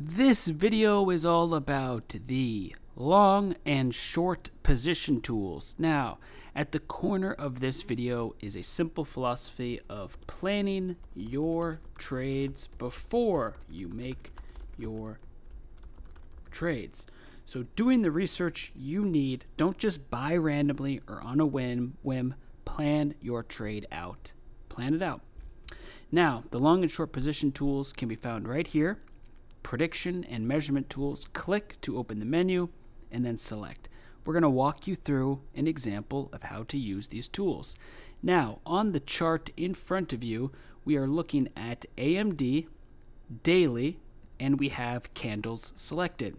This video is all about the long and short position tools. Now, at the corner of this video is a simple philosophy of planning your trades before you make your trades. So doing the research you need, don't just buy randomly or on a whim, whim plan your trade out. Plan it out. Now, the long and short position tools can be found right here prediction and measurement tools, click to open the menu, and then select. We're going to walk you through an example of how to use these tools. Now, on the chart in front of you, we are looking at AMD, daily, and we have candles selected.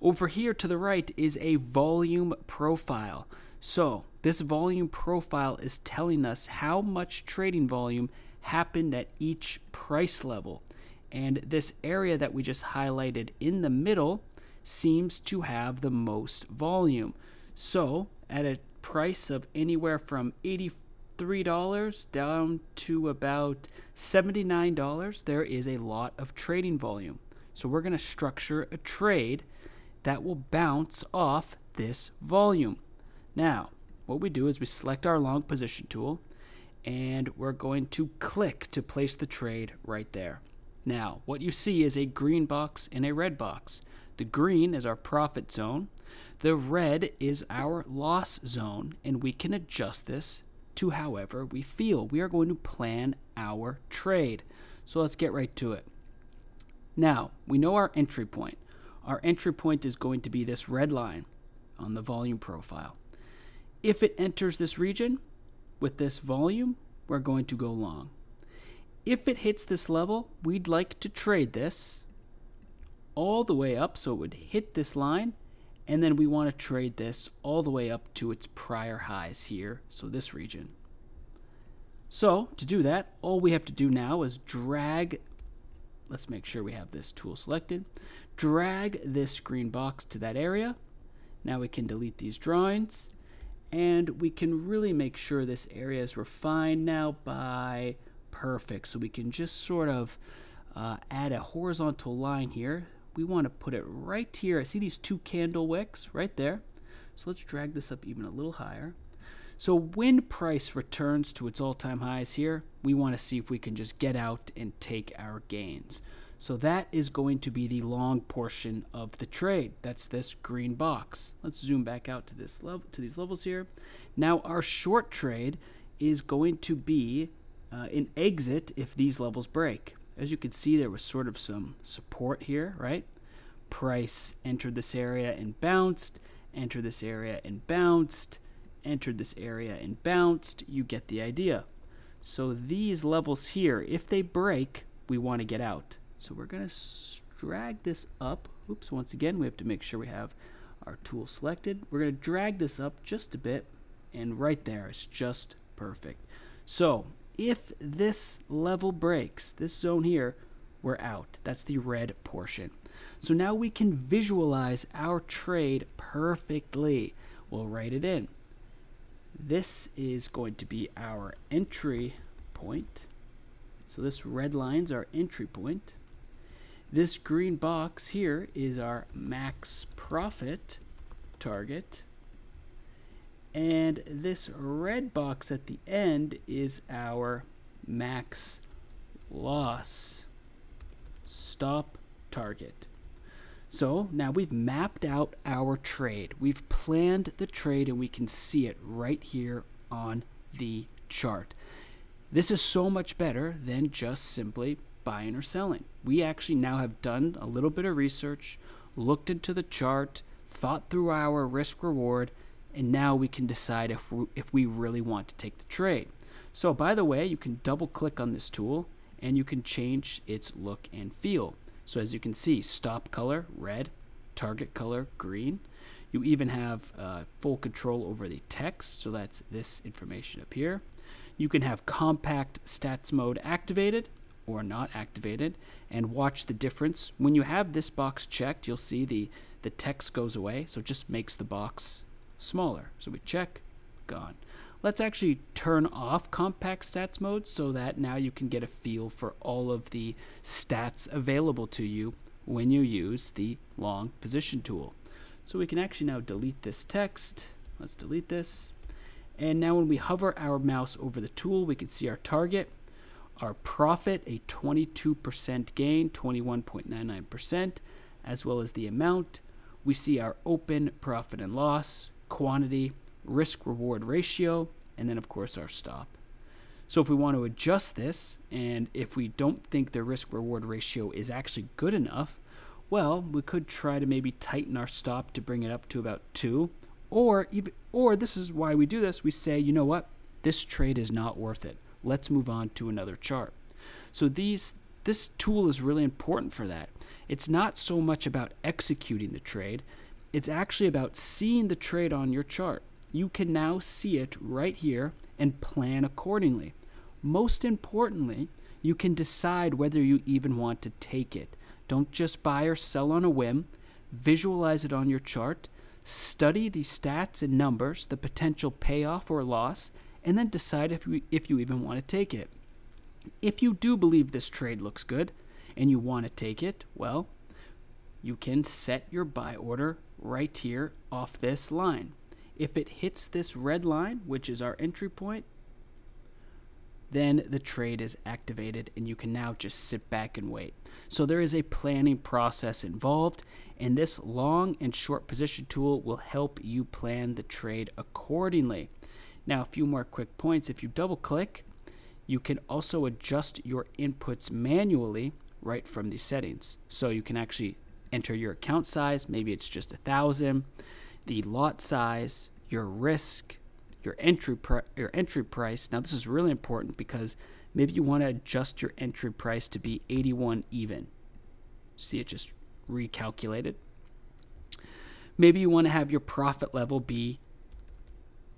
Over here to the right is a volume profile. So, this volume profile is telling us how much trading volume happened at each price level. And this area that we just highlighted in the middle seems to have the most volume. So at a price of anywhere from $83 down to about $79, there is a lot of trading volume. So we're going to structure a trade that will bounce off this volume. Now, what we do is we select our long position tool and we're going to click to place the trade right there. Now, what you see is a green box and a red box. The green is our profit zone. The red is our loss zone, and we can adjust this to however we feel. We are going to plan our trade. So let's get right to it. Now, we know our entry point. Our entry point is going to be this red line on the volume profile. If it enters this region with this volume, we're going to go long. If it hits this level, we'd like to trade this all the way up so it would hit this line and then we want to trade this all the way up to its prior highs here, so this region. So to do that, all we have to do now is drag, let's make sure we have this tool selected, drag this green box to that area. Now we can delete these drawings and we can really make sure this area is refined now by perfect. So we can just sort of uh, add a horizontal line here. We want to put it right here. I see these two candle wicks right there. So let's drag this up even a little higher. So when price returns to its all-time highs here, we want to see if we can just get out and take our gains. So that is going to be the long portion of the trade. That's this green box. Let's zoom back out to this level to these levels here. Now our short trade is going to be uh, an exit if these levels break. As you can see, there was sort of some support here, right? Price entered this area and bounced, entered this area and bounced, entered this area and bounced. You get the idea. So these levels here, if they break, we want to get out. So we're going to drag this up. Oops, once again, we have to make sure we have our tool selected. We're going to drag this up just a bit, and right there, it's just perfect. So if this level breaks, this zone here, we're out. That's the red portion. So now we can visualize our trade perfectly. We'll write it in. This is going to be our entry point. So this red line's our entry point. This green box here is our max profit target. And this red box at the end is our max loss stop target. So now we've mapped out our trade. We've planned the trade and we can see it right here on the chart. This is so much better than just simply buying or selling. We actually now have done a little bit of research, looked into the chart, thought through our risk reward, and now we can decide if we, if we really want to take the trade. So by the way, you can double click on this tool and you can change its look and feel. So as you can see, stop color, red, target color, green. You even have uh, full control over the text, so that's this information up here. You can have compact stats mode activated or not activated and watch the difference. When you have this box checked, you'll see the, the text goes away, so it just makes the box smaller. So we check, gone. Let's actually turn off compact stats mode so that now you can get a feel for all of the stats available to you when you use the long position tool. So we can actually now delete this text. Let's delete this. And now when we hover our mouse over the tool, we can see our target, our profit, a 22% gain, 21.99%, as well as the amount. We see our open profit and loss, quantity, risk reward ratio, and then of course our stop. So if we want to adjust this, and if we don't think the risk reward ratio is actually good enough, well, we could try to maybe tighten our stop to bring it up to about 2. Or, or this is why we do this, we say, you know what, this trade is not worth it. Let's move on to another chart. So these, this tool is really important for that. It's not so much about executing the trade, it's actually about seeing the trade on your chart. You can now see it right here and plan accordingly. Most importantly, you can decide whether you even want to take it. Don't just buy or sell on a whim. Visualize it on your chart. Study the stats and numbers, the potential payoff or loss, and then decide if you, if you even want to take it. If you do believe this trade looks good and you want to take it, well, you can set your buy order right here off this line. If it hits this red line, which is our entry point, then the trade is activated and you can now just sit back and wait. So there is a planning process involved and this long and short position tool will help you plan the trade accordingly. Now a few more quick points. If you double click, you can also adjust your inputs manually right from the settings. So you can actually enter your account size, maybe it's just a thousand, the lot size, your risk, your entry your entry price. Now this is really important because maybe you want to adjust your entry price to be 81 even. See it just recalculated. Maybe you want to have your profit level be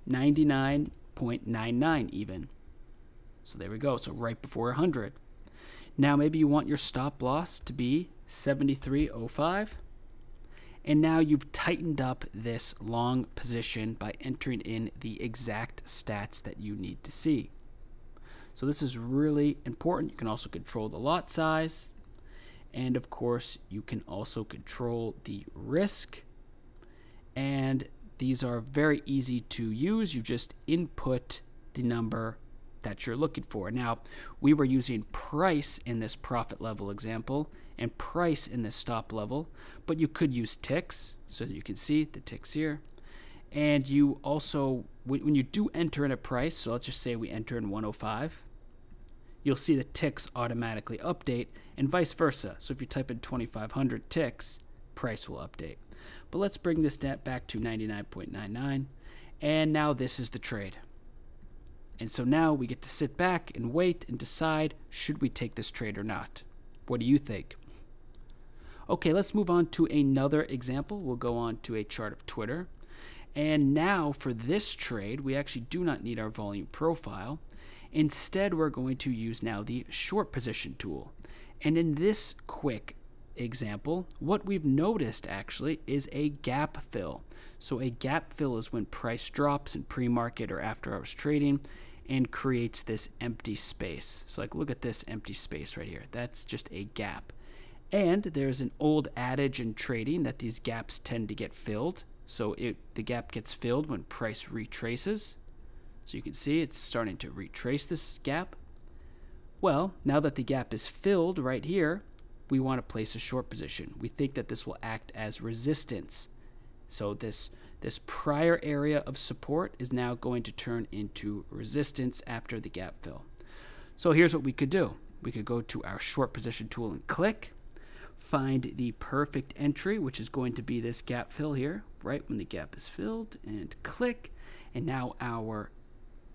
99.99 even. So there we go. So right before 100. Now maybe you want your stop loss to be 73.05 and now you've tightened up this long position by entering in the exact stats that you need to see. So this is really important. You can also control the lot size. And of course, you can also control the risk. And these are very easy to use. You just input the number that you're looking for. Now, we were using price in this profit level example and price in this stop level, but you could use ticks, so you can see the ticks here. And you also, when you do enter in a price, so let's just say we enter in 105, you'll see the ticks automatically update and vice versa. So if you type in 2500 ticks, price will update. But let's bring this back to 99.99. And now this is the trade. And so now we get to sit back and wait and decide should we take this trade or not. What do you think? Okay, let's move on to another example. We'll go on to a chart of Twitter. And now for this trade, we actually do not need our volume profile. Instead, we're going to use now the short position tool. And in this quick example, what we've noticed actually is a gap fill. So a gap fill is when price drops in pre-market or after hours trading and creates this empty space. So like look at this empty space right here. That's just a gap. And there's an old adage in trading that these gaps tend to get filled. So it, the gap gets filled when price retraces. So you can see it's starting to retrace this gap. Well, now that the gap is filled right here, we want to place a short position. We think that this will act as resistance. So this this prior area of support is now going to turn into resistance after the gap fill. So here's what we could do. We could go to our short position tool and click, find the perfect entry, which is going to be this gap fill here, right when the gap is filled, and click, and now our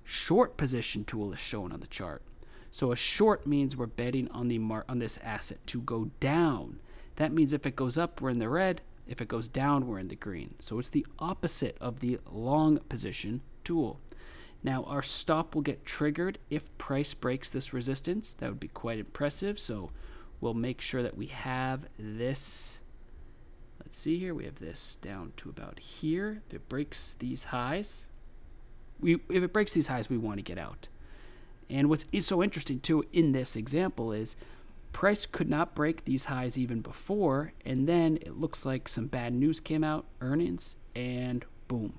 short position tool is shown on the chart. So a short means we're betting on the mar on this asset to go down. That means if it goes up, we're in the red. If it goes down, we're in the green. So it's the opposite of the long position tool. Now our stop will get triggered if price breaks this resistance. That would be quite impressive. So we'll make sure that we have this. Let's see here. We have this down to about here. If it breaks these highs, we if it breaks these highs, we want to get out. And what's so interesting too in this example is Price could not break these highs even before, and then it looks like some bad news came out, earnings, and boom,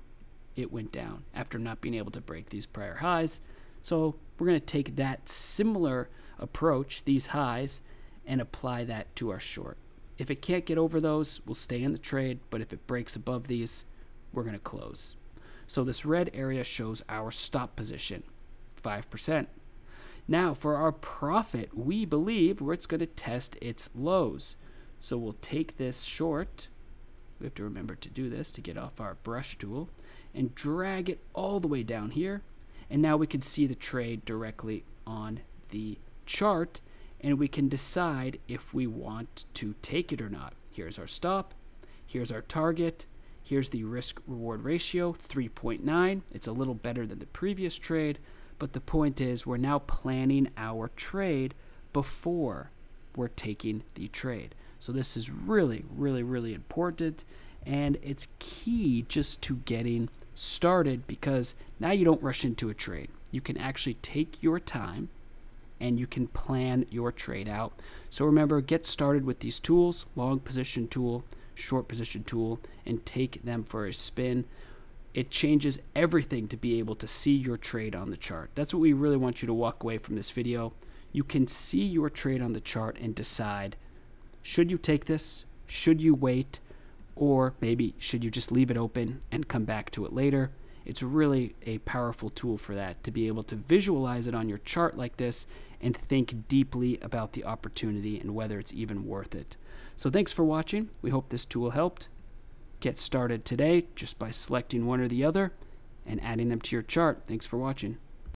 it went down after not being able to break these prior highs. So we're going to take that similar approach, these highs, and apply that to our short. If it can't get over those, we'll stay in the trade, but if it breaks above these, we're going to close. So this red area shows our stop position, 5%. Now for our profit, we believe where it's going to test its lows. So we'll take this short, we have to remember to do this to get off our brush tool, and drag it all the way down here. And now we can see the trade directly on the chart and we can decide if we want to take it or not. Here's our stop, here's our target, here's the risk reward ratio 3.9. It's a little better than the previous trade, but the point is we're now planning our trade before we're taking the trade. So this is really, really, really important and it's key just to getting started because now you don't rush into a trade. You can actually take your time and you can plan your trade out. So remember, get started with these tools, long position tool, short position tool, and take them for a spin. It changes everything to be able to see your trade on the chart. That's what we really want you to walk away from this video. You can see your trade on the chart and decide, should you take this? Should you wait? or maybe should you just leave it open and come back to it later? It's really a powerful tool for that to be able to visualize it on your chart like this and think deeply about the opportunity and whether it's even worth it. So thanks for watching. We hope this tool helped. Get started today just by selecting one or the other and adding them to your chart. Thanks for watching.